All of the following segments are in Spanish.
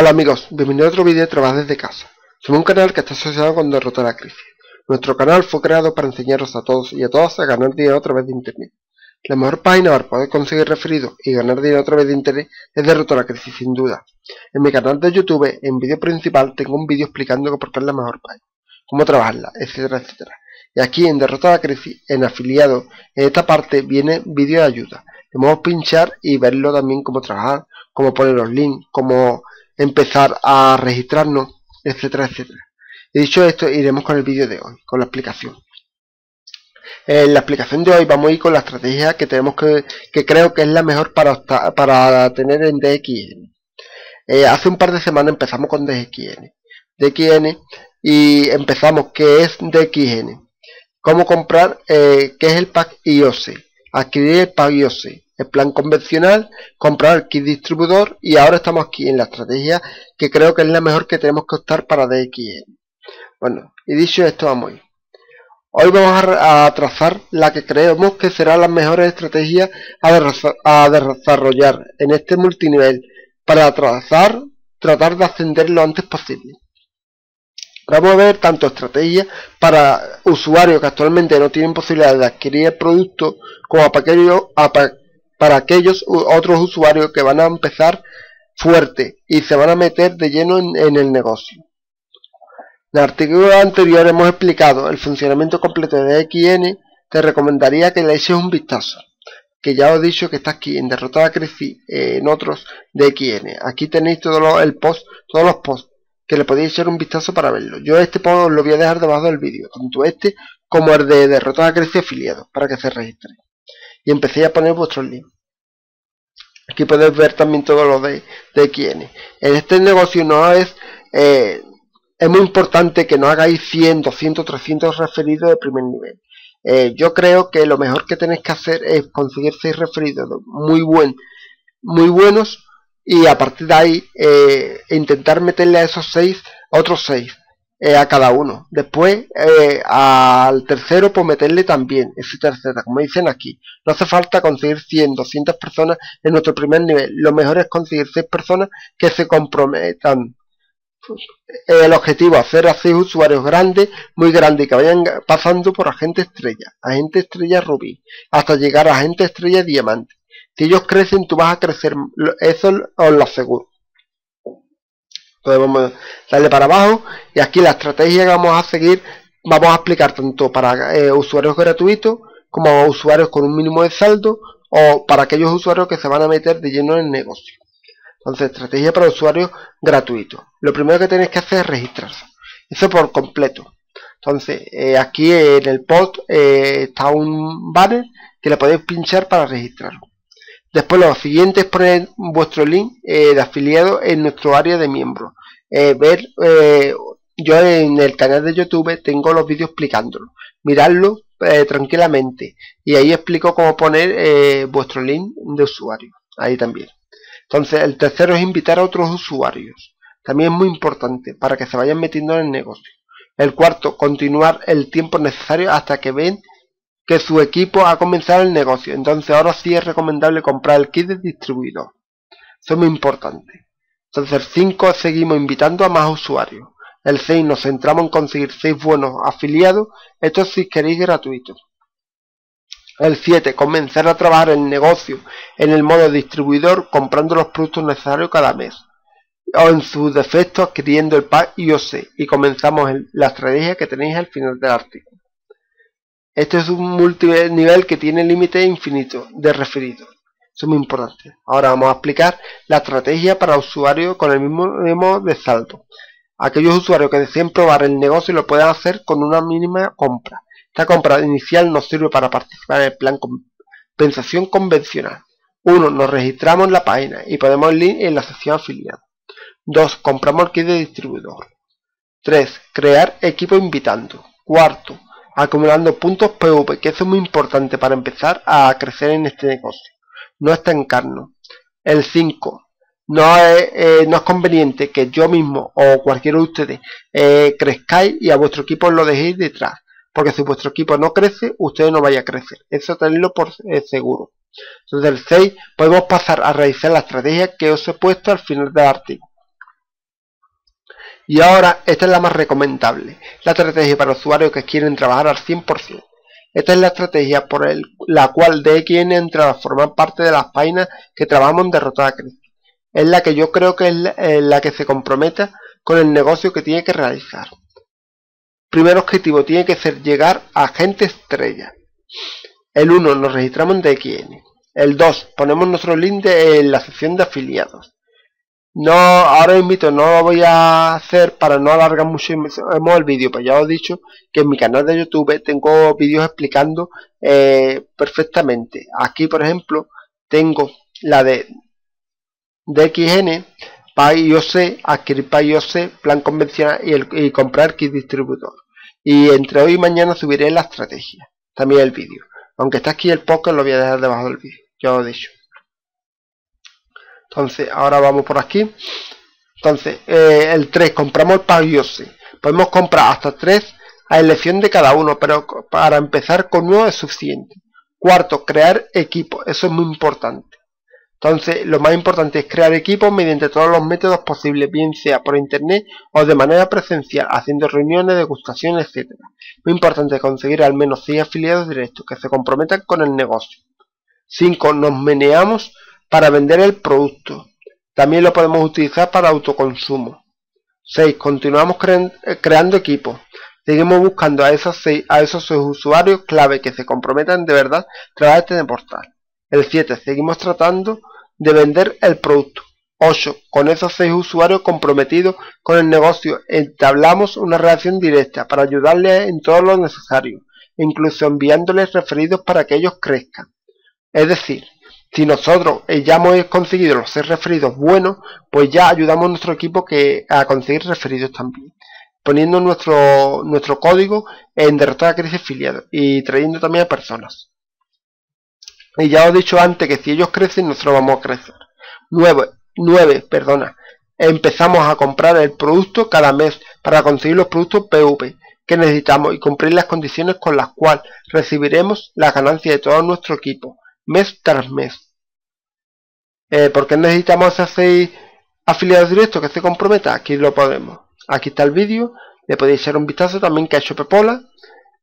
Hola amigos, bienvenidos a otro vídeo de trabajo desde casa. Somos un canal que está asociado con Derrotar la Crisis. Nuestro canal fue creado para enseñaros a todos y a todas a ganar dinero a través de internet. La mejor página para poder conseguir referidos y ganar dinero a través de internet es Derrotar la Crisis, sin duda. En mi canal de YouTube, en vídeo principal, tengo un vídeo explicando por qué es la mejor página, cómo trabajarla, etcétera, etcétera. Y aquí en Derrotar la Crisis, en afiliado, en esta parte viene vídeo de ayuda. Podemos pinchar y verlo también cómo trabajar, cómo poner los links, cómo empezar a registrarnos, etcétera, etcétera. Y dicho esto, iremos con el vídeo de hoy, con la explicación. En la explicación de hoy vamos a ir con la estrategia que tenemos que, que creo que es la mejor para, para tener en DXN. Eh, hace un par de semanas empezamos con DXN. DXN y empezamos que es DXN. Cómo comprar, eh, qué es el pack IOC. Adquirir el pack IOC el plan convencional, comprar el kit distribuidor y ahora estamos aquí en la estrategia que creo que es la mejor que tenemos que optar para DXN. Bueno, y dicho esto vamos a ir. Hoy vamos a, trazar la que creemos que será la mejor estrategia a, desarrollar en este multinivel para trazar, tratar de ascender lo antes posible. Vamos a ver tanto estrategias para usuarios que actualmente no tienen posibilidad de adquirir el producto como para aquellos, para aquellos otros usuarios que van a empezar fuerte y se van a meter de lleno en, el negocio. En el artículo anterior hemos explicado el funcionamiento completo de XN, te recomendaría que le eches un vistazo, que ya os he dicho que está aquí en Derrotada Crecí, en otros de XN. Aquí tenéis todo el post, todos los posts, que le podéis echar un vistazo para verlo. Yo este post lo voy a dejar debajo del vídeo, tanto este como el de Derrotada Crecí afiliado, para que se registren y empecé a poner vuestros links. Aquí podéis ver también todo lo de, de quiénes. En este negocio no es, eh, es muy importante que no hagáis 100, 200, 300 referidos de primer nivel. Eh, yo creo que lo mejor que tenéis que hacer es conseguir 6 referidos muy, buen, muy buenos y a partir de ahí eh, intentar meterle a esos 6 otros 6 eh, a cada uno. Después, eh, al tercero, pues meterle también, etcétera, etcétera, como dicen aquí. No hace falta conseguir 100, 200 personas en nuestro primer nivel. Lo mejor es conseguir 6 personas que se comprometan. Eh, el objetivo es hacer a 6 usuarios grandes, muy grandes, que vayan pasando por agente estrella, agente estrella rubí, hasta llegar a agente estrella diamante. Si ellos crecen, tú vas a crecer. Eso os lo aseguro podemos darle para abajo. Y aquí la estrategia que vamos a seguir vamos a explicar tanto para eh, usuarios gratuitos como usuarios con un mínimo de saldo o para aquellos usuarios que se van a meter de lleno en el negocio. Entonces estrategia para usuarios gratuitos. Lo primero que tenéis que hacer es registrarse. Eso por completo. Entonces eh, aquí en el post eh, está un banner que le podéis pinchar para registrarlo Después lo siguiente es poner vuestro link de afiliado en nuestro área de miembros. Eh, ver, eh, yo en el canal de YouTube tengo los vídeos explicándolo. Miradlo tranquilamente y ahí explico cómo poner vuestro link de usuario. Ahí también. Entonces el tercero es invitar a otros usuarios. También es muy importante para que se vayan metiendo en el negocio. El cuarto, continuar el tiempo necesario hasta que ven que su equipo ha comenzado el negocio. Entonces ahora sí es recomendable comprar el kit de distribuidor. Eso es muy importante. Entonces el 5 seguimos invitando a más usuarios. El 6 nos centramos en conseguir 6 buenos afiliados. Esto si queréis gratuito. El 7. Comenzar a trabajar el negocio en el modo distribuidor comprando los productos necesarios cada mes. O en su defecto adquiriendo el pack IOC. Y comenzamos la estrategia que tenéis al final del artículo. Este es un multinivel que tiene límite infinito de referidos. Es muy importante. Ahora vamos a explicar la estrategia para usuarios con el mismo de saldo. Aquellos usuarios que deseen probar el negocio lo pueden hacer con una mínima compra. Esta compra inicial nos sirve para participar en el plan compensación convencional. 1. Nos registramos en la página y podemos link en la sección afiliada. 2. Compramos el kit de distribuidor. 3. Crear equipo invitando. Cuarto, acumulando puntos PV, que es muy importante para empezar a crecer en este negocio. No está en carno. El 5. No es, eh, no es conveniente que yo mismo o cualquiera de ustedes eh, crezcáis y a vuestro equipo lo dejéis detrás. Porque si vuestro equipo no crece, ustedes no vaya a crecer. Eso tenedlo por eh, seguro. Entonces el 6 podemos pasar a realizar la estrategia que os he puesto al final del artículo. Y ahora, esta es la más recomendable, la estrategia para usuarios que quieren trabajar al 100%. Esta es la estrategia por la cual DXN a formar parte de las páginas que trabajamos en Derrotada Crisis. Es la que yo creo que es la, que se comprometa con el negocio que tiene que realizar. Primer objetivo tiene que ser llegar a gente estrella. El 1 nos registramos en DXN. El 2 ponemos nuestro link en la sección de afiliados. No, ahora invito, no lo voy a hacer para no alargar mucho el vídeo, pues ya os he dicho que en mi canal de YouTube tengo vídeos explicando eh, perfectamente. Aquí, por ejemplo, tengo la de DXN, IOC, adquirir para IOC, plan convencional y, el, y comprar kit distribuidor. Y entre hoy y mañana subiré la estrategia, también el vídeo. Aunque está aquí el podcast, lo voy a dejar debajo del vídeo, ya os he dicho. Entonces, ahora vamos por aquí. Entonces, eh, el 3, compramos el. Podemos comprar hasta 3 a elección de cada uno, pero para empezar con uno es suficiente. Cuarto, crear equipo. Eso es muy importante. Entonces, lo más importante es crear equipos mediante todos los métodos posibles, bien sea por internet o de manera presencial, haciendo reuniones, degustaciones, etc. Muy importante conseguir al menos 6 afiliados directos que se comprometan con el negocio. 5. Nos meneamos para vender el producto. También lo podemos utilizar para autoconsumo. 6. Continuamos creando equipos. Seguimos buscando a esos, seis, a esos usuarios clave que se comprometan de verdad de este portal. El 7. Seguimos tratando de vender el producto. 8. Con esos 6 usuarios comprometidos con el negocio entablamos una relación directa para ayudarles en todo lo necesario, incluso enviándoles referidos para que ellos crezcan. Es decir, si nosotros eh, ya hemos conseguido los ser referidos buenos, pues ya ayudamos a nuestro equipo que, a conseguir referidos también. Poniendo nuestro, nuestro código en derrotar a crisis afiliados y trayendo también a personas. Y ya os he dicho antes que si ellos crecen, nosotros vamos a crecer. 9, 9 perdona. Empezamos a comprar el producto cada mes para conseguir los productos PV que necesitamos y cumplir las condiciones con las cuales recibiremos la ganancia de todo nuestro equipo mes tras mes. Eh, ¿Por qué necesitamos 6 afiliados directos que se comprometan? Aquí lo podemos. Aquí está el vídeo. Le podéis echar un vistazo también que ha hecho Pepola.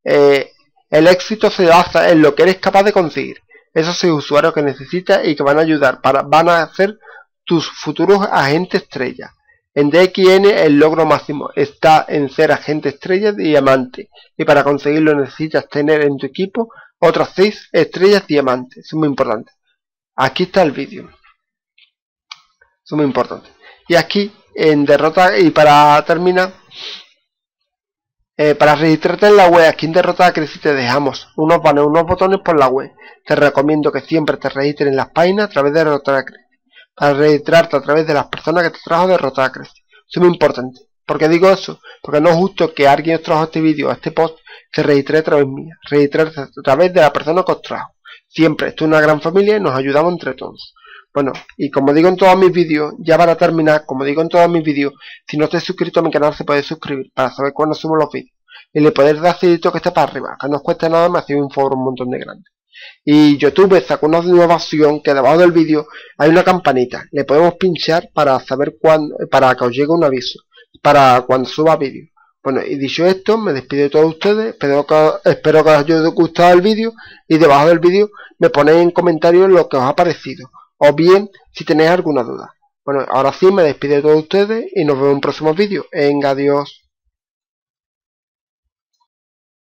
Eh, el éxito se basa en lo que eres capaz de conseguir. Esos 6 usuarios que necesitas y que van a ayudar, para, van a ser tus futuros agentes estrella. En DXN el logro máximo está en ser agente estrella diamante y para conseguirlo necesitas tener en tu equipo otras 6 estrellas diamantes. Es muy importante. Aquí está el vídeo. Es muy importante. Y aquí en derrota y para terminar eh, para registrarte en la web aquí en derrota crisis te dejamos unos banners, unos botones por la web te recomiendo que siempre te registres en las páginas a través de derrotar crisis para registrarte a través de las personas que te trajo derrotar crisis es muy importante ¿por qué digo eso? porque no es justo que alguien os trajo este vídeo este post se registre a través mía, registrarse a través de la persona que os trajo. Siempre, esto es una gran familia y nos ayudamos entre todos. Bueno, y como digo en todos mis vídeos, ya para terminar, como digo en todos mis vídeos, si no estáis suscrito a mi canal se puede suscribir para saber cuándo subo los vídeos. Y le podéis dar dedito que está para arriba, que no os cuesta nada, me hace un favor un montón de grande. Y YouTube sacó una nueva opción que debajo del vídeo hay una campanita. Le podemos pinchar para saber cuándo, para que os llegue un aviso, para cuando suba vídeo. Bueno, y dicho esto, me despido de todos ustedes, espero que, espero que os haya gustado el vídeo y debajo del vídeo me ponéis en comentarios lo que os ha parecido, o bien si tenéis alguna duda. Bueno, ahora sí me despido de todos ustedes y nos vemos en un próximo vídeo. Venga, adiós.